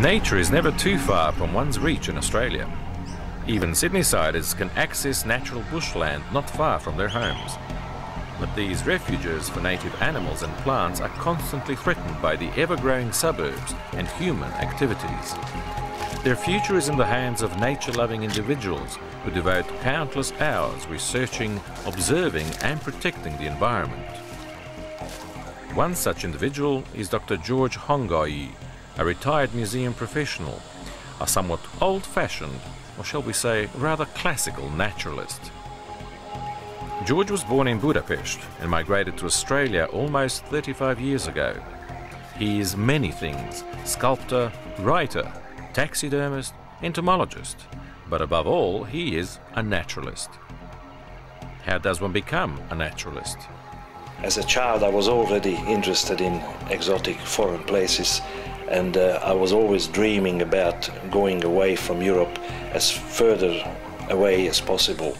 Nature is never too far from one's reach in Australia. Even Sydneysiders can access natural bushland not far from their homes. But these refuges for native animals and plants are constantly threatened by the ever-growing suburbs and human activities. Their future is in the hands of nature-loving individuals who devote countless hours researching, observing and protecting the environment. One such individual is Dr. George Hangay, a retired museum professional, a somewhat old-fashioned, or shall we say rather classical naturalist. George was born in Budapest and migrated to Australia almost 35 years ago. He is many things, sculptor, writer, taxidermist, entomologist, but above all he is a naturalist. How does one become a naturalist? As a child I was already interested in exotic foreign places and uh, I was always dreaming about going away from Europe as further away as possible.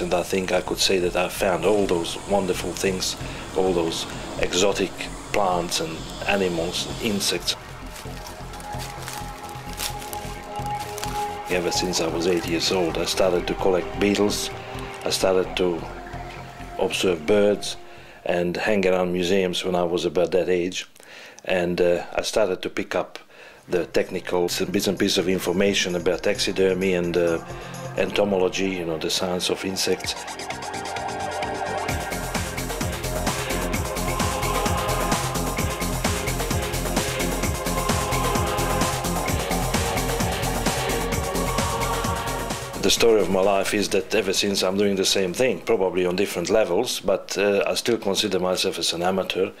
And I think I could say that I found all those wonderful things, all those exotic plants and animals, and insects. Ever since I was eight years old, I started to collect beetles, I started to observe birds and hang around museums when I was about that age and uh, I started to pick up the technical bits and pieces of information about taxidermy and uh, entomology, you know, the science of insects. The story of my life is that ever since I'm doing the same thing, probably on different levels, but uh, I still consider myself as an amateur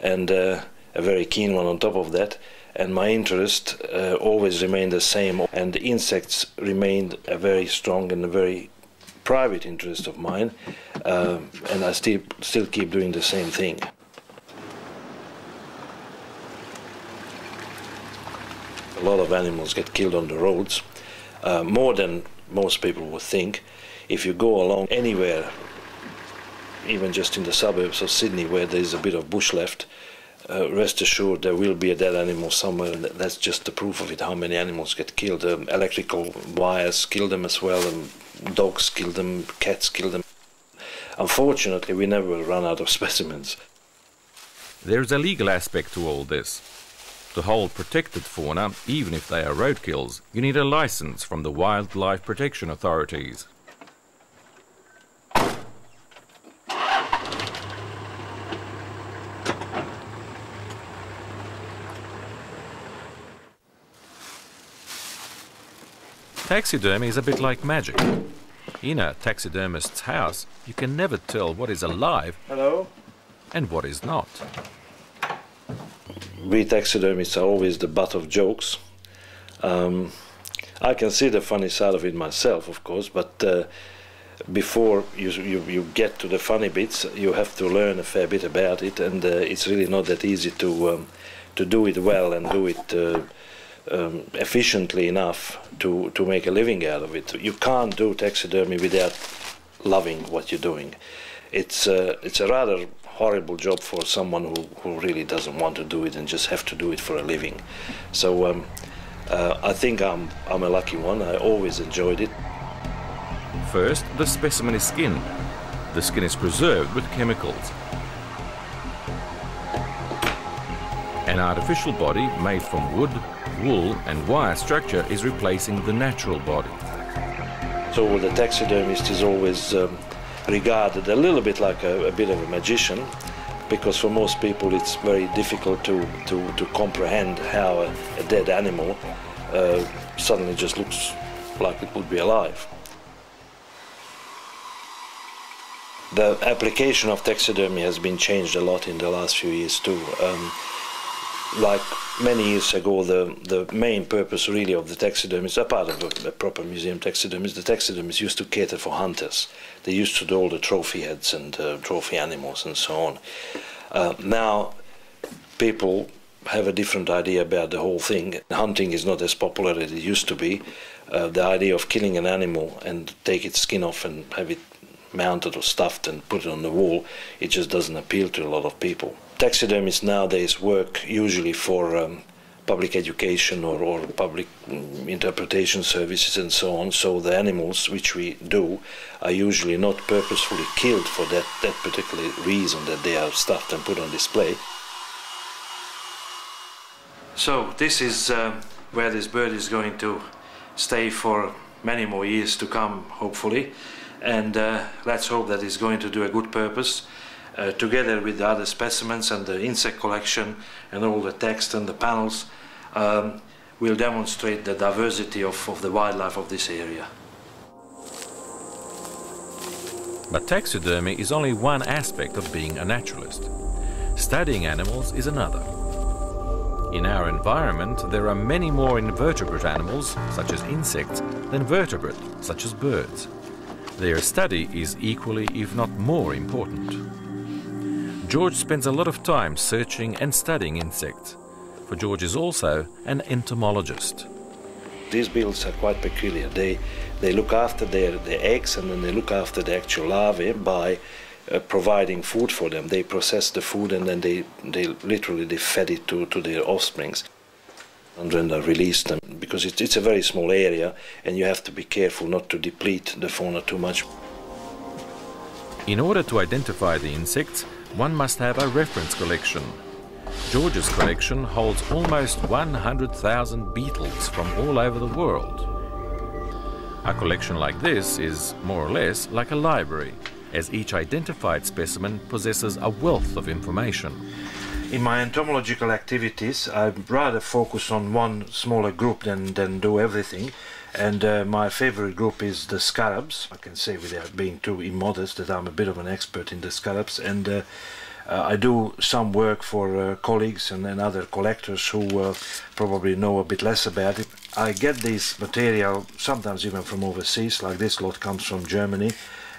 and uh, a very keen one on top of that. And my interest uh, always remained the same, and the insects remained a very strong and a very private interest of mine, uh, and I still still keep doing the same thing. A lot of animals get killed on the roads, uh, more than most people would think. If you go along anywhere, even just in the suburbs of Sydney, where there is a bit of bush left, uh, rest assured there will be a dead animal somewhere, and that's just the proof of it. How many animals get killed? Um, electrical wires kill them as well, and dogs kill them, cats kill them. Unfortunately, we never will run out of specimens. There's a legal aspect to all this. To hold protected fauna, even if they are roadkills, you need a license from the Wildlife Protection Authorities. Taxidermy is a bit like magic. In a taxidermist's house, you can never tell what is alive Hello. and what is not. We taxidermists are always the butt of jokes. Um, I can see the funny side of it myself, of course, but uh, before you, you, you get to the funny bits, you have to learn a fair bit about it, and uh, it's really not that easy to um, to do it well and do it uh, um, efficiently enough to, to make a living out of it. You can't do taxidermy without loving what you're doing. It's, uh, it's a rather horrible job for someone who, who really doesn't want to do it and just have to do it for a living. So um, uh, I think I'm, I'm a lucky one. I always enjoyed it. First, the specimen is skinned. The skin is preserved with chemicals. An artificial body made from wood, wool and wire structure is replacing the natural body. So the taxidermist is always um, regarded a little bit like a, a, bit of a magician because for most people it's very difficult to, to, to comprehend how a, a dead animal uh, suddenly just looks like it would be alive. The application of taxidermy has been changed a lot in the last few years too. Um, like many years ago, the, the main purpose really of the taxidermist, a part of a, a proper museum taxidermist, the taxidermists used to cater for hunters. They used to do all the trophy heads and uh, trophy animals and so on. Uh, now, people have a different idea about the whole thing. Hunting is not as popular as it used to be. Uh, the idea of killing an animal and take its skin off and have it mounted or stuffed and put it on the wall, it just doesn't appeal to a lot of people taxidermists nowadays work usually for um, public education or, or public mm, interpretation services and so on. So the animals which we do are usually not purposefully killed for that, that particular reason that they are stuffed and put on display. So this is uh, where this bird is going to stay for many more years to come, hopefully. And uh, let's hope that it's going to do a good purpose. Uh, together with the other specimens and the insect collection and all the text and the panels, um, will demonstrate the diversity of, of the wildlife of this area. But taxidermy is only one aspect of being a naturalist. Studying animals is another. In our environment, there are many more invertebrate animals, such as insects, than vertebrate, such as birds. Their study is equally, if not more, important. George spends a lot of time searching and studying insects, for George is also an entomologist. These beetles are quite peculiar. They, they look after their, their eggs and then they look after the actual larvae by uh, providing food for them. They process the food and then they, they literally they fed it to, to their offsprings. And then they release them because it's, it's a very small area and you have to be careful not to deplete the fauna too much. In order to identify the insects, one must have a reference collection. George's collection holds almost 100,000 beetles from all over the world. A collection like this is more or less like a library as each identified specimen possesses a wealth of information. In my entomological activities, I rather focus on one smaller group than, than do everything. And uh, my favorite group is the scarabs. I can say without being too immodest that I'm a bit of an expert in the scarabs. And uh, uh, I do some work for uh, colleagues and, and, other collectors who uh, probably know a bit less about it. I get this material sometimes even from overseas, like this lot comes from Germany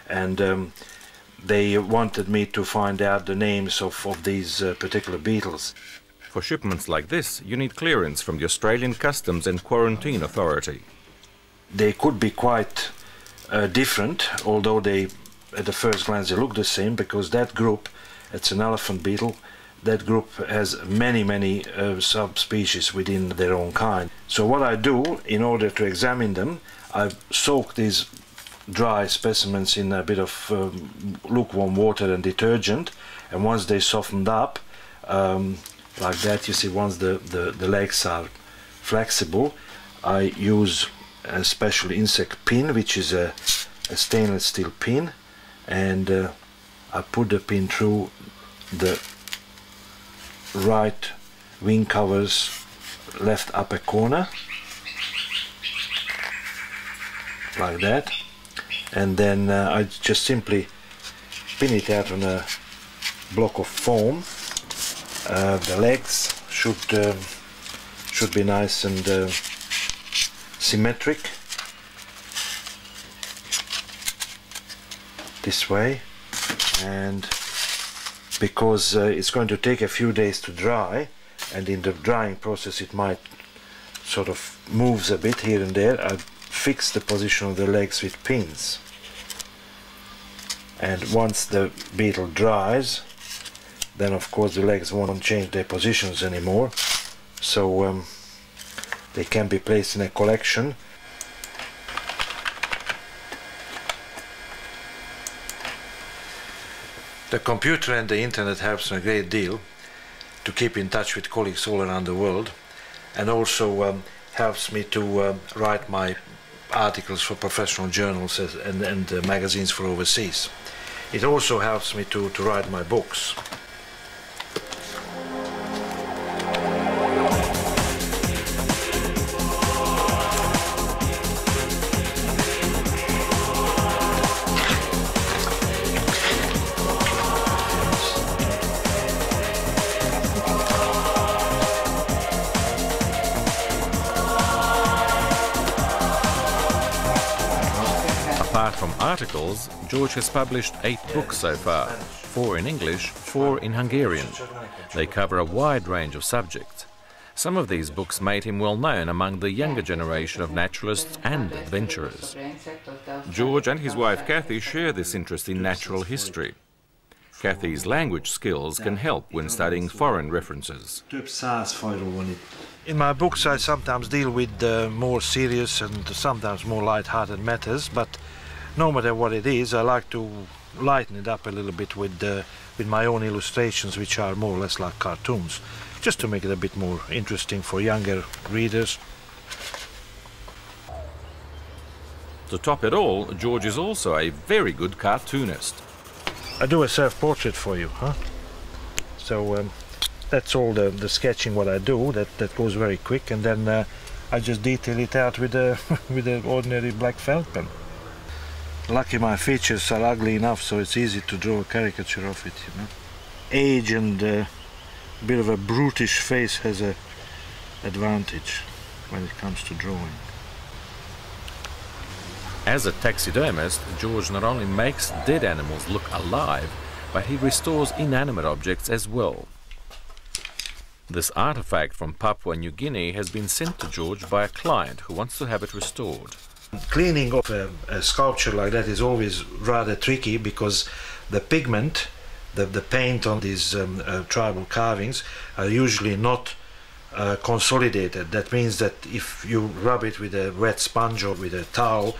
and um, they wanted me to find out the names of, of these uh, particular beetles. For shipments like this, you need clearance from the Australian Customs and Quarantine Authority. They could be quite uh, different, although they, at the first glance, they look the same because that group, it's an elephant beetle, that group has many, many uh, subspecies within their own kind. So what I do, in order to examine them, I soak these dry specimens in a bit of um, lukewarm water and detergent and once they softened up um, like that you see once the, the, the legs are flexible I use a special insect pin which is a, a stainless steel pin. And uh, I put the pin through the right wing covers left upper corner like that. And then uh, I just simply pin it out on a block of foam. Uh, the legs should um, should be nice and uh, symmetric. This way. And because uh, it's going to take a few days to dry and in the drying process it might sort of moves a bit here and there I fix the position of the legs with pins. And once the beetle dries then of course the legs won't change their positions anymore. So um, they can be placed in a collection The computer and the internet helps me a great deal to keep in touch with colleagues all around the world and also um, helps me to um, write my articles for professional journals and, and uh, magazines for overseas. It also helps me to, to write my books. Articles, George has published eight books so far, four in English, four in Hungarian. They cover a wide range of subjects. Some of these books made him well known among the younger generation of naturalists and adventurers. George and his wife Kathy share this interest in natural history. Kathy's language skills can help when studying foreign references. In my books, I sometimes deal with uh, more serious and sometimes more light-hearted matters, but no matter what it is, I like to lighten it up a little bit with uh, with my own illustrations, which are more or less like cartoons, just to make it a bit more interesting for younger readers. To top it all, George is also a very good cartoonist. I do a self-portrait for you, huh? So um, that's all the, the sketching what I do. That that goes very quick, and then uh, I just detail it out with a with an ordinary black felt pen. Lucky my features are ugly enough, so it's easy to draw a caricature of it. You know, age and a uh, bit of a brutish face has a advantage when it comes to drawing. As a taxidermist, George not only makes dead animals look alive, but he restores inanimate objects as well. This artifact from Papua New Guinea has been sent to George by a client who wants to have it restored. Cleaning of a, a sculpture like that is always rather tricky because the pigment, the, the paint on these um, uh, tribal carvings are usually not uh, consolidated. That means that if you rub it with a wet sponge or with a towel,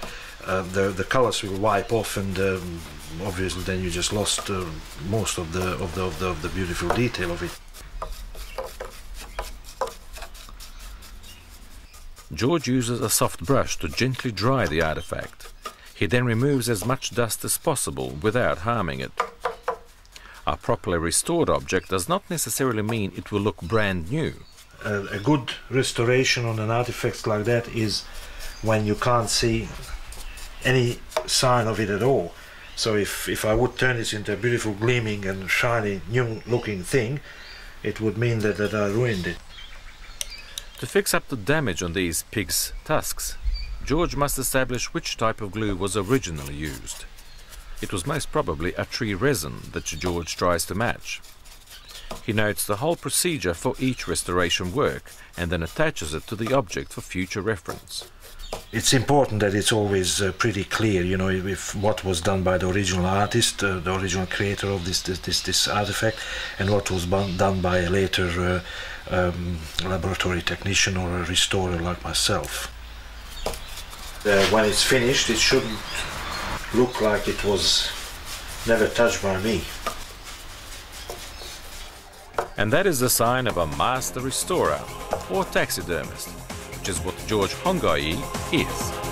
uh, the the colors will wipe off, and um, obviously then you just lost uh, most of the, of the of the of the beautiful detail of it. George uses a soft brush to gently dry the artifact. He then removes as much dust as possible without harming it. A properly restored object does not necessarily mean it will look brand new. A good restoration on an artifact like that is when you can't see any sign of it at all. So if, if I would turn this into a beautiful gleaming and shiny new looking thing, it would mean that, that I ruined it. To fix up the damage on these pigs' tusks, George must establish which type of glue was originally used. It was most probably a tree resin that George tries to match. He notes the whole procedure for each restoration work and then attaches it to the object for future reference it's important that it's always uh, pretty clear, you know, if what was done by the original artist, uh, the original creator of this this this, this artifact, and what was done by a later uh, um, laboratory technician or a restorer like myself. Uh, when it's finished, it shouldn't look like it was never touched by me. And that is the sign of a master restorer or taxidermist is what George Hangay is.